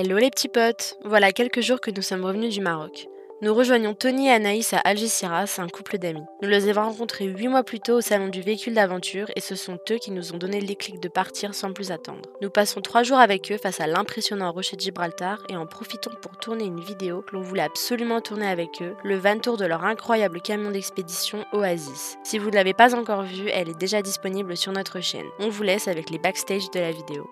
Hello les petits potes Voilà quelques jours que nous sommes revenus du Maroc. Nous rejoignons Tony et Anaïs à Algeciras, un couple d'amis. Nous les avons rencontrés 8 mois plus tôt au salon du véhicule d'aventure et ce sont eux qui nous ont donné le déclic de partir sans plus attendre. Nous passons 3 jours avec eux face à l'impressionnant rocher de Gibraltar et en profitons pour tourner une vidéo que l'on voulait absolument tourner avec eux, le van tour de leur incroyable camion d'expédition Oasis. Si vous ne l'avez pas encore vu, elle est déjà disponible sur notre chaîne. On vous laisse avec les backstage de la vidéo.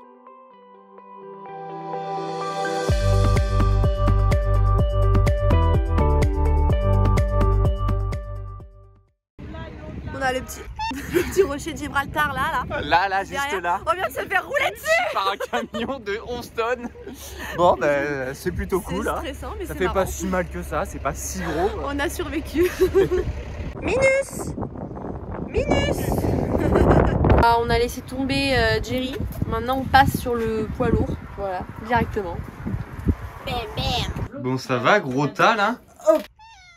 A le petit, le petit rocher de Gibraltar là, là. Là, là, juste Derrière. là. On vient de se faire rouler dessus. Par un camion de 11 tonnes. Bon, ben, c'est plutôt cool. Hein. stressant, mais Ça fait marrant. pas si mal que ça, c'est pas si gros. On a survécu. Minus Minus Ah, On a laissé tomber euh, Jerry. Maintenant, on passe sur le poids lourd. Voilà, directement. Bon, ça va, gros tas là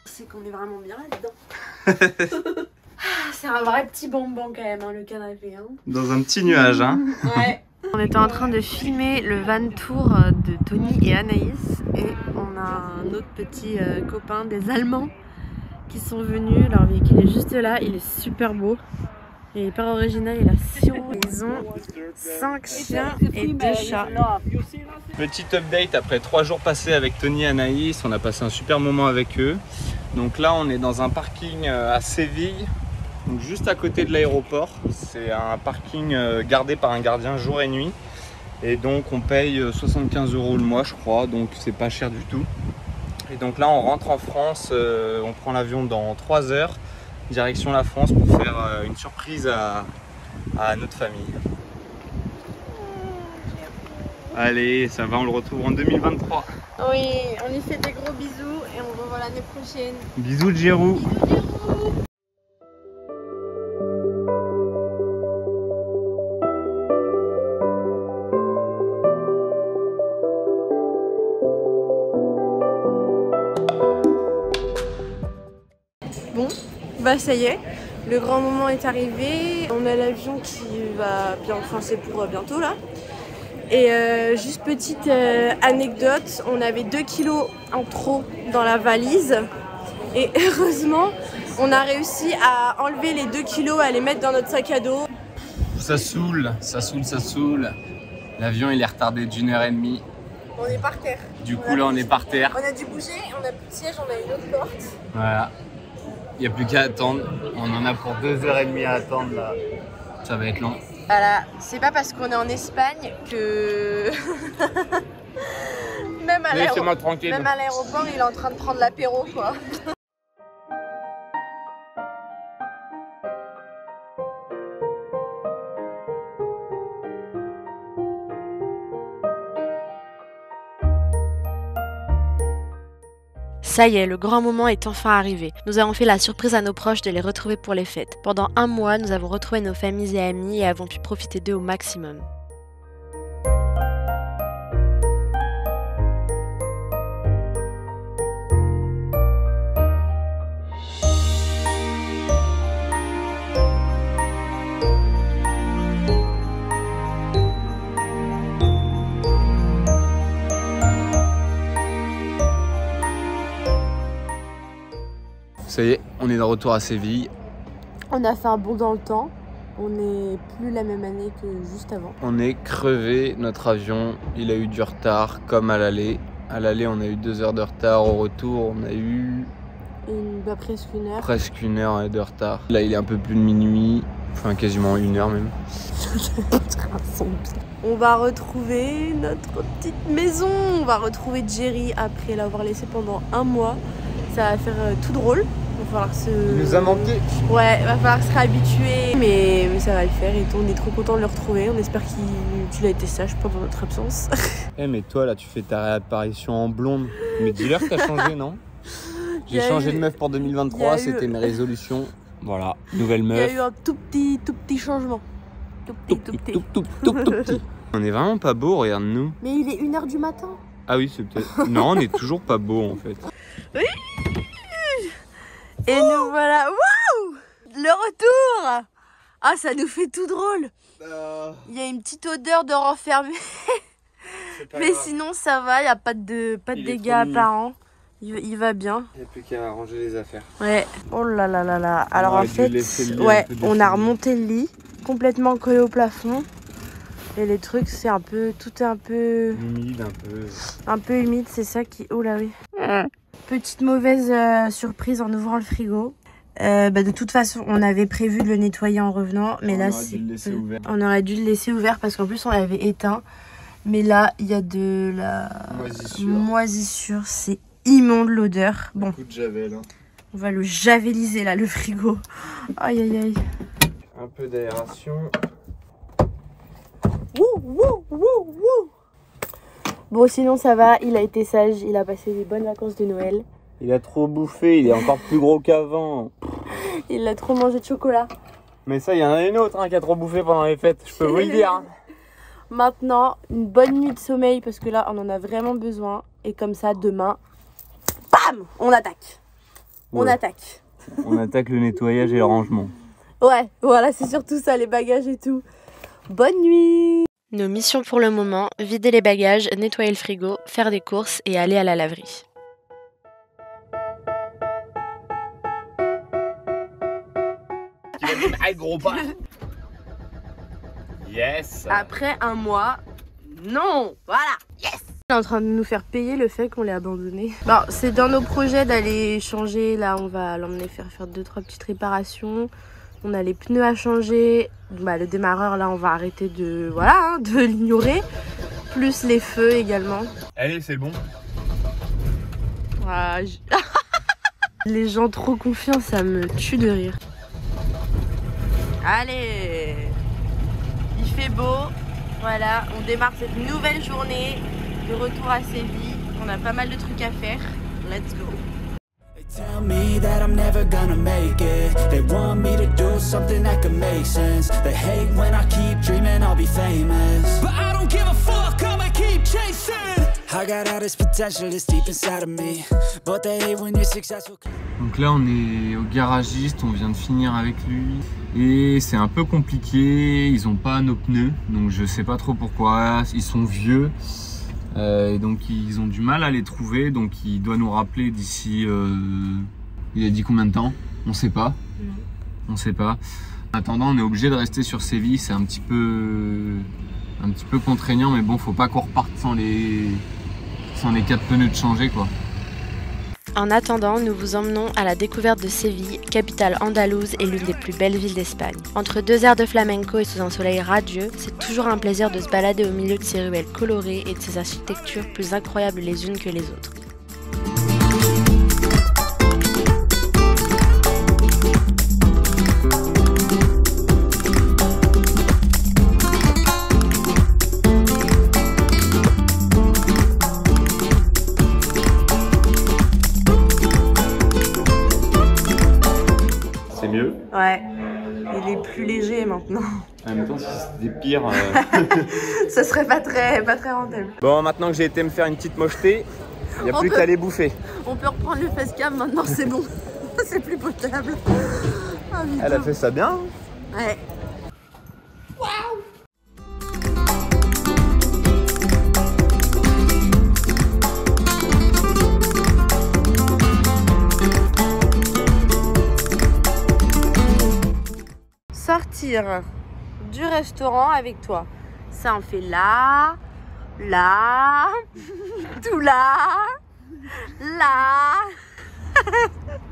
C'est qu'on est vraiment bien là-dedans. Ah, c'est un vrai petit bonbon quand même, hein, le canapé. Hein. Dans un petit nuage, hein. Ouais. On était en train de filmer le van tour euh, de Tony et Anaïs et on a un autre petit euh, copain des Allemands qui sont venus. Leur véhicule est juste là, il est super beau. Il est hyper original, il a Sion. Ils ont 5 chiens et 2 chats. Petit update après trois jours passés avec Tony et Anaïs, on a passé un super moment avec eux. Donc là, on est dans un parking euh, à Séville, donc juste à côté de l'aéroport. C'est un parking euh, gardé par un gardien jour et nuit. Et donc on paye euh, 75 euros le mois, je crois, donc c'est pas cher du tout. Et donc là, on rentre en France, euh, on prend l'avion dans 3 heures, direction la France pour faire euh, une surprise à, à notre famille. Allez, ça va, on le retrouve en 2023. Oui, on lui fait des gros bisous et on revoit l'année prochaine. Bisous de Gérou. Bah ça y est, le grand moment est arrivé. On a l'avion qui va bien, enfin c'est pour euh, bientôt là. Et euh, juste petite euh, anecdote, on avait 2 kilos en trop dans la valise. Et heureusement, on a réussi à enlever les 2 kilos, à les mettre dans notre sac à dos. Ça saoule, ça saoule, ça saoule. L'avion il est retardé d'une heure et demie. On est par terre. Du coup là on est par terre. On a dû bouger, on a plus de siège, on a une autre porte. Voilà. Il n'y a plus qu'à attendre. On en a pour deux heures et demie à attendre là. Ça va être long. Voilà, c'est pas parce qu'on est en Espagne que. même à l'aéroport. Laissez-moi tranquille. Même à l'aéroport, il est en train de prendre l'apéro, quoi. Ça y est, le grand moment est enfin arrivé. Nous avons fait la surprise à nos proches de les retrouver pour les fêtes. Pendant un mois, nous avons retrouvé nos familles et amis et avons pu profiter d'eux au maximum. Ça y est, on est de retour à Séville. On a fait un bond dans le temps. On n'est plus la même année que juste avant. On est crevé, notre avion, il a eu du retard comme à l'aller. À l'aller, on a eu deux heures de retard. Au retour, on a eu Une, bah, presque une heure. presque une heure de retard. Là, il est un peu plus de minuit, enfin quasiment une heure même. On va retrouver notre petite maison. On va retrouver Jerry après l'avoir laissé pendant un mois. Ça va faire euh, tout drôle. Il va falloir se. Il nous a manqué. Ouais, il va falloir se réhabituer. Mais, mais ça va le faire et on est trop content de le retrouver. On espère qu'il a été sage pendant notre absence. Eh mais toi là tu fais ta réapparition en blonde. Mais dis-leur que t'as changé non J'ai changé eu- de meuf pour il y a 2023, eu- c'était mes résolutions. Voilà, nouvelle Il y a meuf. eu un tout petit, tout petit changement. Tout petit, Tout tout petit, petit. tout, tout, tout, tout petit. On est vraiment pas beau, regarde-nous. Mais il est 1h du matin. Ah oui, c'est peut-être. Non, on est toujours pas beau en fait. Et nous voilà. Waouh Le retour Ah, ça nous fait tout drôle. Il y a une petite odeur de renfermé. Mais sinon, ça va, il n'y a pas de, pas de Il dégâts apparents. Il, il va bien. Il n'y a plus qu'à ranger les affaires. Ouais. Oh là là là là. Alors en fait, ouais, on a remonté le lit, complètement collé au plafond. Et les trucs, c'est un peu, tout est un peu, Humide un peu. un peu humide. C'est ça qui, oh là oui. Petite mauvaise euh, surprise en ouvrant le frigo. Euh, bah, de toute façon, on avait prévu de le nettoyer en revenant, mais On là, aurait dû c'est le laisser ouvert. on aurait dû le laisser ouvert parce qu'en plus on l'avait éteint. Mais là, il y a de la Moisissure. moisissure. C'est immonde l'odeur. Bon, Coup de javel. hein. on va le javeliser là, le frigo. Aïe aïe aïe. Un peu d'aération. Wouh, wouh, wouh, wouh. Bon, sinon ça va, il a été sage, il a passé des bonnes vacances de Noël. Il a trop bouffé, il est encore plus gros qu'avant. Il a trop mangé de chocolat. Mais ça, il y en a une autre hein, qui a trop bouffé pendant les fêtes, je peux vous le dire. Maintenant, une bonne nuit de sommeil parce que là, on en a vraiment besoin. Et comme ça, demain, bam, on attaque. On Ouais. attaque. On attaque le nettoyage et le rangement. Ouais, voilà, c'est surtout ça, les bagages et tout. Bonne nuit Nos missions pour le moment, vider les bagages, nettoyer le frigo, faire des courses et aller à la laverie. Tu vas dire, ah, gros pas Yes Après un mois, non Voilà Yes Il est en train de nous faire payer le fait qu'on l'ait abandonné. Bon, c'est dans nos projets d'aller changer. Là, on va l'emmener faire faire deux, trois petites réparations. On a les pneus à changer. Bah, le démarreur, là, on va arrêter de, voilà, hein, de l'ignorer. Plus les feux également. Allez, c'est bon. Les gens trop confiants, ça me tue de rire. Allez Il fait beau. Voilà, on démarre cette nouvelle journée de retour à Séville. On a pas mal de trucs à faire. Let's go. Tell me that I'm never gonna make it. They want me to do something that could make sense. They hate when I keep dreaming I'll be famous. But I don't give a fuck, I'ma keep chasing. I got all this potential that's deep inside of me. But they hate when you're successful. Donc là, on est au garagiste, on vient de finir avec lui. Et c'est un peu compliqué, ils ont pas nos pneus, donc je sais pas trop pourquoi. Ils sont vieux, euh, et donc ils ont du mal à les trouver. Donc il doit nous rappeler d'ici. euh, il a dit combien de temps? On sait pas. On sait pas. En attendant, on est obligé de rester sur Séville, c'est un petit peu. un petit peu contraignant, mais bon, faut pas qu'on reparte sans les. sans les quatre pneus de changer quoi. En attendant, nous vous emmenons à la découverte de Séville, capitale andalouse et l'une des plus belles villes d'Espagne. Entre deux airs de flamenco et sous un soleil radieux, c'est toujours un plaisir de se balader au milieu de ces ruelles colorées et de ces architectures plus incroyables les unes que les autres. C'est mieux. Ouais, il est plus léger maintenant. En même temps, si c'était pire. euh, Ça serait pas très, pas très rentable. Bon, maintenant que j'ai été me faire une petite mocheté, il n'y a On plus peut- qu'à les bouffer. On peut reprendre le facecam maintenant, c'est bon. c'est plus potable. Ah. Elle a fait ça bien. Ouais. Sortir du restaurant avec toi. Ça en fait là, là, tout là, là.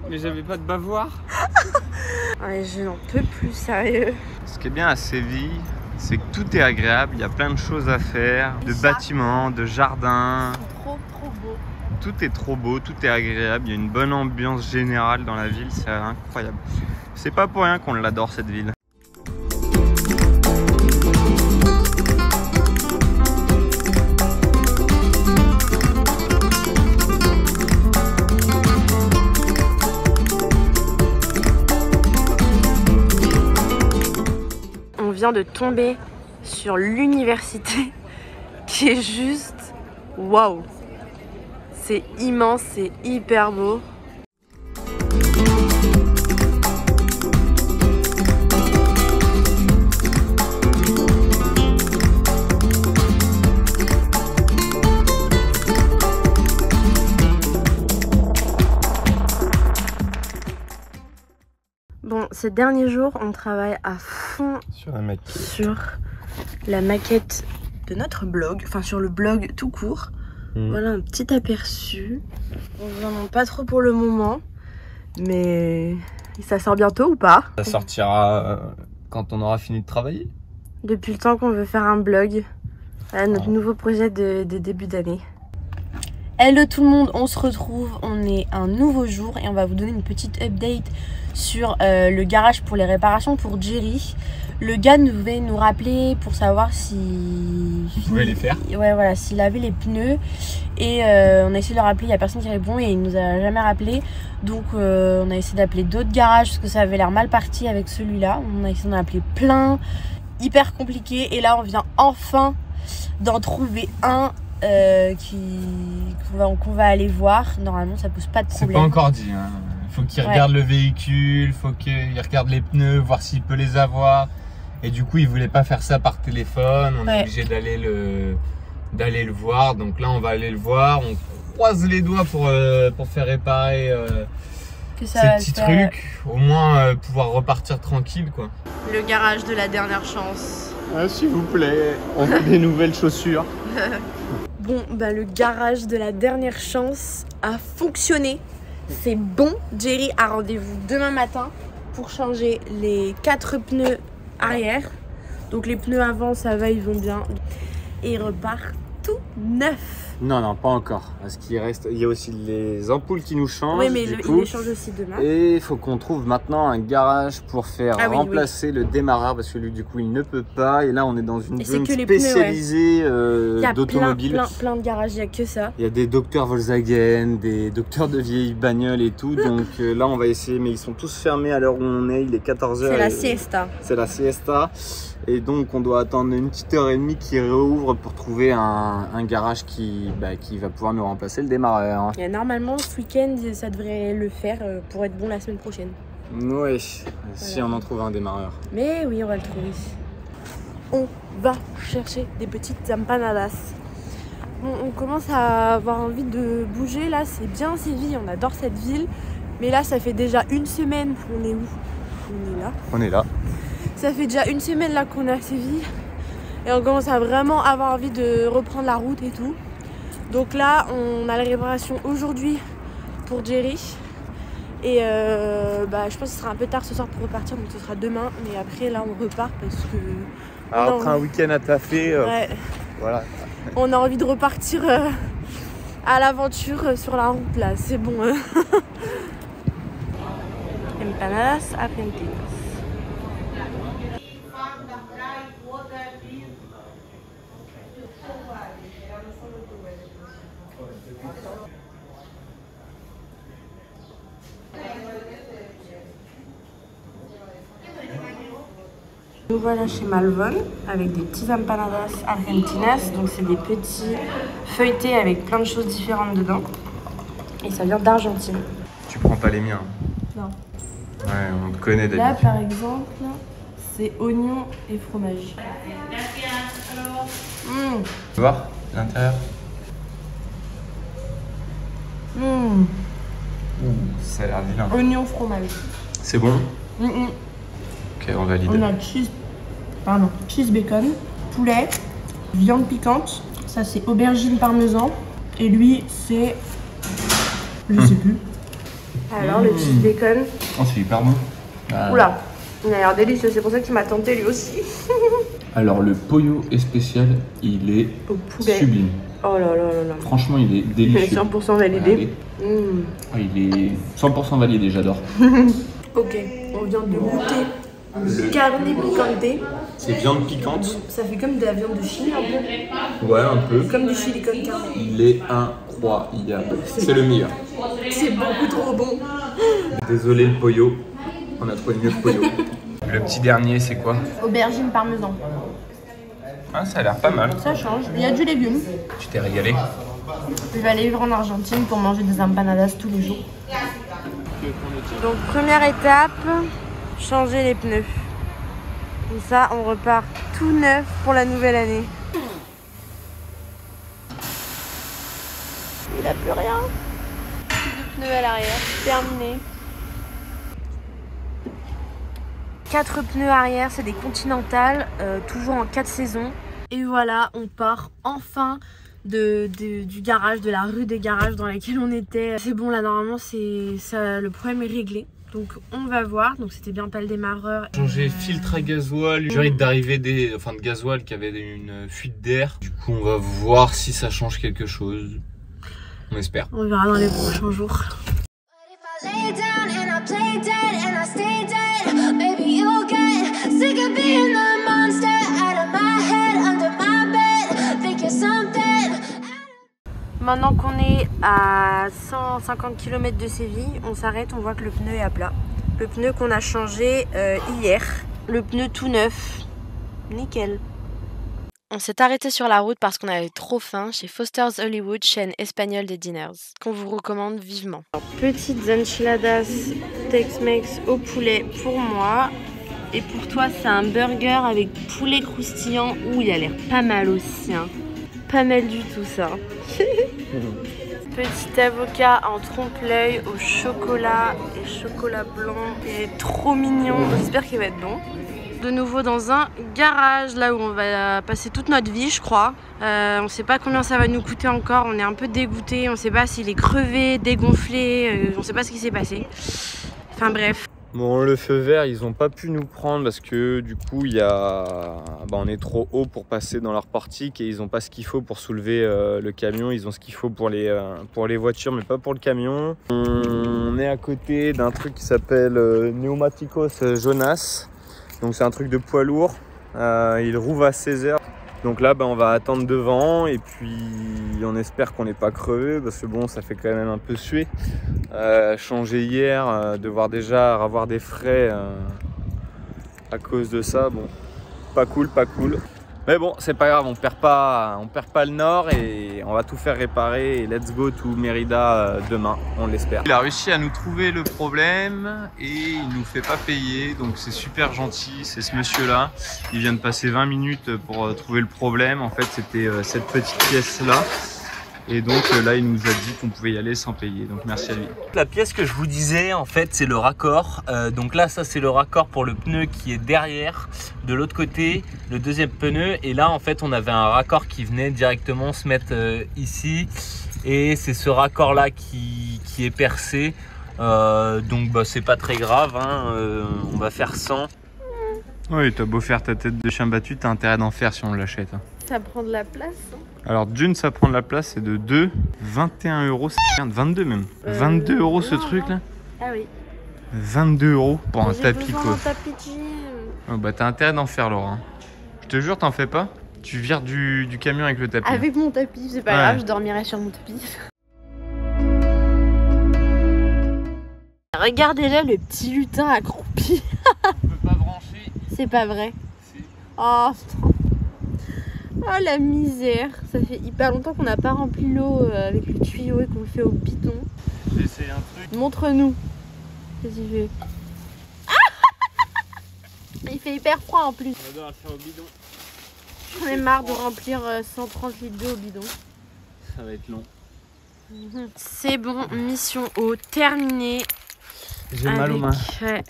Mais j'avais pas de bavoir. Ouais, je n'en peux plus, sérieux. Ce qui est bien à Séville, c'est que tout est agréable. Il y a plein de choses à faire, de Ça. bâtiments, de jardins. Trop, trop beau. Tout est trop beau, tout est agréable. Il y a une bonne ambiance générale dans la ville. C'est incroyable. C'est pas pour rien qu'on l'adore cette ville. de tomber sur l'université qui est juste waouh. C'est immense, c'est hyper beau. Bon, ces derniers jours, on travaille à sur la maquette de notre blog, enfin sur le blog tout court. Mm. Voilà un petit aperçu. On vous en pas trop pour le moment, mais ça sort bientôt ou pas? Ça sortira euh, quand on aura fini de travailler? Depuis le temps qu'on veut faire un blog. Voilà notre Ah. nouveau projet de, de début d'année. Hello tout le monde, on se retrouve, on est un nouveau jour et on va vous donner une petite update sur euh, le garage pour les réparations pour Jerry. Le gars nous devait nous rappeler pour savoir si... Vous pouvez les faire. Ouais voilà, s'il avait les pneus et euh, on a essayé de le rappeler, il n'y a personne qui répond et il nous a jamais rappelé. Donc euh, on a essayé d'appeler d'autres garages parce que ça avait l'air mal parti avec celui-là. On a essayé d'en appeler plein, hyper compliqué et là on vient enfin d'en trouver un euh, qu'on va, aller voir. Normalement, ça pose pas de C'est problème. pas encore dit. Hein. Faut qu'il Ouais. regarde le véhicule, faut qu'il regarde les pneus, voir s'il peut les avoir. Et du coup, il voulait pas faire ça par téléphone. On Ouais. est obligé d'aller le d'aller le voir. Donc là, on va aller le voir. On croise les doigts pour euh, pour faire réparer euh, Que ça ces petits faire. trucs. Au moins euh, pouvoir repartir tranquille, quoi. Le garage de la dernière chance. Ah, s'il vous plaît, on veut des nouvelles chaussures. Bon, bah le garage de la dernière chance a fonctionné. C'est bon. Jerry a rendez-vous demain matin pour changer les quatre pneus arrière. Donc les pneus avant, ça va, ils vont bien. Et il repart tout neuf. Non, non, pas encore. Parce qu'il reste, il y a aussi les ampoules qui nous changent. oui, mais du le- coup. il les change aussi demain. Et il faut qu'on trouve maintenant un garage pour faire Ah oui, remplacer le démarreur parce que lui du coup il ne peut pas et là on est dans une Et zone que ouais. spécialisée euh, Il y a plein, d'automobile. plein, plein de garages, il n'y a que ça. Il y a des docteurs Volkswagen, des docteurs de vieilles bagnoles et tout. Donc euh, là on va essayer mais ils sont tous fermés à l'heure où on est, il est 14h. C'est la siesta. C'est la siesta. Et donc on doit attendre une petite heure et demie qui réouvre pour trouver un, un garage qui, bah, qui va pouvoir nous remplacer le démarreur. Et normalement, ce week-end, ça devrait le faire euh, pour être bon la semaine prochaine. Oui, si on en trouve un démarreur. Mais oui, on va le trouver. On va chercher des petites empanadas. Bon, on commence à avoir envie de bouger là, c'est bien Séville, on adore cette ville. Mais là, ça fait déjà une semaine qu'on est où? On est là. On est là. Ça fait déjà une semaine là qu'on est à Séville. Et on commence à vraiment avoir envie de reprendre la route et tout. Donc là, on a la réparation aujourd'hui pour Jerry. Et euh, bah, je pense que ce sera un peu tard ce soir pour repartir, donc ce sera demain. Mais après, là, on repart parce que Alors, Non. après un week-end à taffer, euh, ouais, voilà. on a envie de repartir euh, à l'aventure euh, sur la route là. C'est bon. euh. Empanadas argentinas. Nous voilà chez Malvon avec des petits empanadas argentinas. Donc c'est des petits feuilletés avec plein de choses différentes dedans. Et ça vient d'Argentine. Tu prends pas les miens. Non. Ouais, on te connaît Là, d'habitude. par exemple, c'est oignon et fromage. Mmh. Tu vois l'intérieur Mmh. Ça a l'air vilain. Oignon fromage. C'est bon? Mmh, mmh. Ok, on valide. On a cheese, pardon, cheese bacon, poulet, viande piquante. Ça, c'est aubergine parmesan. Et lui, c'est. Je sais plus. Alors, le cheese bacon. Oh, c'est hyper bon. Ah. Oula, il a l'air délicieux. C'est pour ça qu'il m'a tenté lui aussi. Alors, le pollo est spécial, il est Au poulet. sublime. Oh là là là là. Franchement, il est Il est délicieux. 100% validé. Mmh. Ah, il est 100% validé, j'adore. Ok, on vient de goûter carne picante. C'est viande piquante. Ça fait comme de la viande de chili un peu. Ouais, un peu. Comme du chili con carne. Il est incroyable. C'est le meilleur. C'est beaucoup trop bon. Désolé le pollo. On a trouvé mieux que pollo. Le petit dernier, c'est quoi Aubergine parmesan. Ah, ça a l'air pas mal. Ça change. Il y a du légume. Tu t'es régalé Je vais aller vivre en Argentine pour manger des empanadas tous les jours. Donc première étape, changer les pneus. Comme ça, on repart tout neuf pour la nouvelle année. Il a plus rien. Plus de pneus à l'arrière, terminé. Quatre pneus arrière, c'est des Continental, euh, toujours en 4 saisons. Et voilà, on part enfin de, de- du garage, de la rue des garages dans laquelle on était. C'est bon là, normalement, c'est ça, le problème est réglé. Donc on va voir. Donc c'était bien pas le démarreur. Changer Euh, filtre à gasoil, j'ai d'arriver des, enfin de gasoil qui avait une fuite d'air. Du coup, on va voir si ça change quelque chose. On espère. On verra dans les prochains jours. Maintenant qu'on est à 150 km de Séville, on s'arrête, on voit que le pneu est à plat. Le pneu qu'on a changé euh, hier. Le pneu tout neuf. Nickel. On s'est arrêté sur la route parce qu'on avait trop faim chez Foster's Hollywood, chaîne espagnole des dinners, qu'on vous recommande vivement. Petites enchiladas Tex-Mex au poulet pour moi. Et pour toi, c'est un burger avec poulet croustillant. Ouh, il a l'air pas mal aussi. hein. Pas mal du tout ça. Petit avocat en trompe-l'œil au chocolat et chocolat blanc. Il trop mignon. J'espère qu'il va être bon. De nouveau dans un garage, là où on va passer toute notre vie, je crois. Euh, on sait pas combien ça va nous coûter encore. On est un peu dégoûté. On sait pas s'il est crevé, dégonflé. euh, on sait pas ce qui s'est passé. Enfin bref. Bon, le feu vert, ils ont pas pu nous prendre parce que du coup, il y a... bah, on est trop haut pour passer dans leur portique et ils ont pas ce qu'il faut pour soulever euh, le camion. Ils ont ce qu'il faut pour les, euh, pour les voitures, mais pas pour le camion. On est à côté d'un truc qui s'appelle euh, Pneumaticos Jonas. Donc, c'est un truc de poids lourd. Il rouvre à 16 heures. Donc là, bah, on va attendre devant et puis on espère qu'on n'est pas crevé parce que bon, ça fait quand même un peu suer. Euh, changer hier, euh, devoir déjà avoir des frais euh, à cause de ça, bon, pas cool, pas cool. Mais bon, c'est pas grave, on perd pas, on perd pas le nord et on va tout faire réparer et let's go to Mérida euh, demain, on l'espère. Il a réussi à nous trouver le problème et il nous fait pas payer, donc c'est super gentil, c'est ce monsieur-là. Il vient de passer 20 minutes pour euh, trouver le problème. En fait, c'était euh, cette petite pièce-là. Et donc euh, là, il nous a dit qu'on pouvait y aller sans payer. Donc merci à lui. La pièce que je vous disais, en fait, c'est le raccord. Euh, donc là, ça, c'est le raccord pour le pneu qui est derrière. De l'autre côté, le deuxième pneu. Et là, en fait, on avait un raccord qui venait directement se mettre euh, ici. Et c'est ce raccord-là qui, qui est percé. Euh, donc, bah, c'est pas très grave. hein. On va faire sans. Oui, t'as beau faire ta tête de chien battu, t'as intérêt d'en faire si on l'achète. hein. Ça prend de la place. Alors d'une, ça prend de la place, c'est de 2, 21 euros, c'est bien, 22 même. Euh, 22 euros ce non, truc là Ah oui. 22 euros pour un tapis quoi. d'un tapis de gym. Oh, bah t'as intérêt d'en faire Laura. hein. Je te jure, t'en fais pas. Tu vires du, du camion avec le tapis. Avec mon tapis, c'est pas Ouais. grave, je dormirai sur mon tapis. Regardez-le, le petit lutin accroupi. On peut pas brancher. C'est pas vrai. Oh, putain. Oh la misère. Ça fait hyper longtemps qu'on n'a pas rempli l'eau euh, avec le tuyau et qu'on le fait au bidon. J'ai essayé un truc. Montre-nous. Qu'est-ce qu'il fait Il fait hyper froid en plus. On va devoir le faire au bidon. J'en ai marre de remplir euh, 130 litres d'eau au bidon. Ça va être long. C'est bon, mission eau terminée. J'ai mal aux mains. ouais,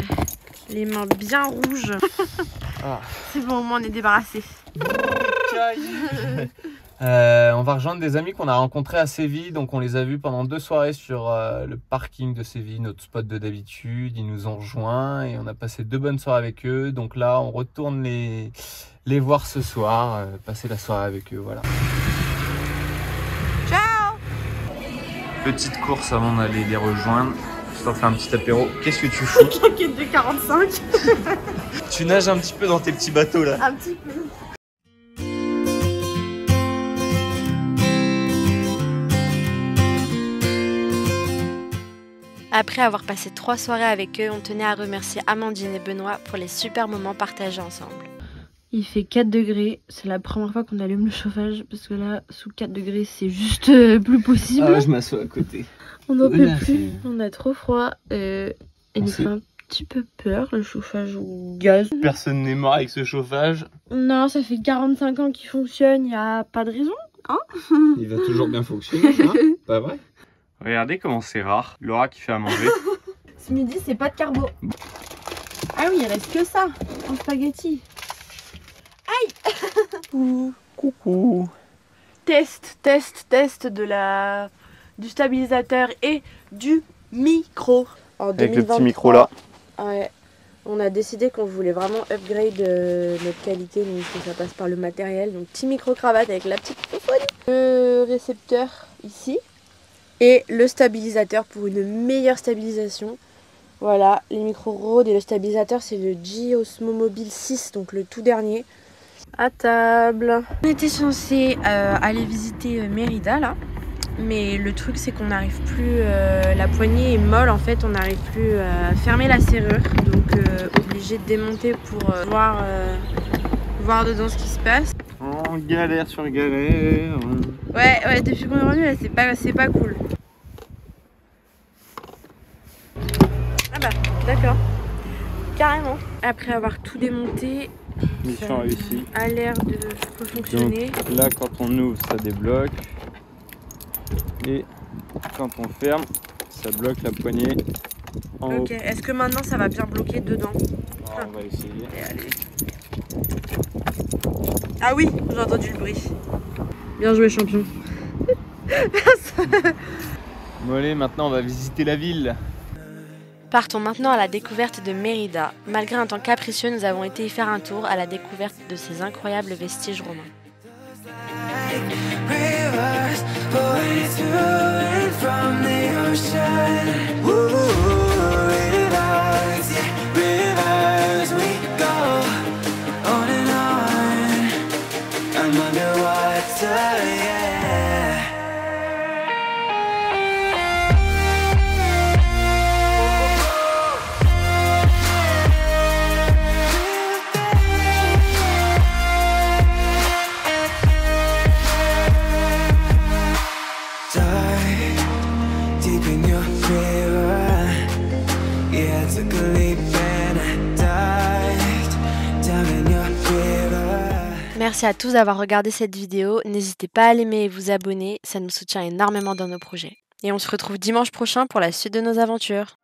les mains bien rouges. Ah. C'est bon, au moins on est débarrassé. Euh, on va rejoindre des amis qu'on a rencontrés à Séville. Donc, on les a vus pendant deux soirées sur euh, le parking de Séville, notre spot de d'habitude. Ils nous ont rejoints et on a passé deux bonnes soirées avec eux. Donc là, on retourne les, les voir ce soir, euh, passer la soirée avec eux. Voilà. Petite course avant d'aller les rejoindre. Je t'en fais un petit apéro. Qu'est-ce que tu fous Claquette de 45, Tu nages un petit peu dans tes petits bateaux là. un petit peu. Après avoir passé trois soirées avec eux, on tenait à remercier Amandine et Benoît pour les super moments partagés ensemble. Il fait 4 degrés, c'est la première fois qu'on allume le chauffage parce que là, sous 4 degrés, c'est juste euh, plus possible. Ah je m'assois à côté. On n'en peut plus, on a trop froid. Euh, il nous On fait un petit peu peur le chauffage au gaz. Personne n'est mort avec ce chauffage. Non, ça fait 45 ans qu'il fonctionne, il n'y a pas de raison. Il va toujours bien fonctionner, hein Pas vrai? Regardez comment c'est rare. Laura qui fait à manger. Ce midi, c'est pas de carbo. Ah oui, il reste que ça en spaghetti. Aïe Ouh. Coucou. Test, test, test de la du stabilisateur et du micro. En Avec le petit 2023, micro là. Ouais. On a décidé qu'on voulait vraiment upgrade euh, notre qualité, donc ça passe par le matériel. Donc petit micro cravate avec la petite microphone. Le récepteur ici. Et le stabilisateur pour une meilleure stabilisation. Voilà, les micros Rode et le stabilisateur c'est le G Osmo Mobile 6, donc le tout dernier. À table. On était censé euh, aller visiter euh, Mérida là. Mais le truc c'est qu'on n'arrive plus, euh, la poignée est molle en fait, on n'arrive plus à fermer la serrure. Donc euh, obligé de démonter pour euh, voir, euh, voir dedans ce qui se passe. En galère sur galère. Ouais, ouais, depuis qu'on est revenu là c'est pas, c'est pas cool. D'accord. Carrément. Après avoir tout démonté, Mission réussie. a l'air de refonctionner. Donc là, quand on ouvre, ça débloque. Et quand on ferme, ça bloque la poignée en haut. Ok, est-ce que maintenant ça va bien bloquer dedans? Alors, on va essayer. Et allez. Ah oui, j'ai entendu le bruit. Bien joué champion. Bon allez, maintenant on va visiter la ville. Partons maintenant à la découverte de Mérida. Malgré un temps capricieux, nous avons été y faire un tour à la découverte de ces incroyables vestiges romains. Rivers Merci à tous d'avoir regardé cette vidéo. N'hésitez pas à l'aimer et vous abonner, ça nous soutient énormément dans nos projets. Et on se retrouve dimanche prochain pour la suite de nos aventures.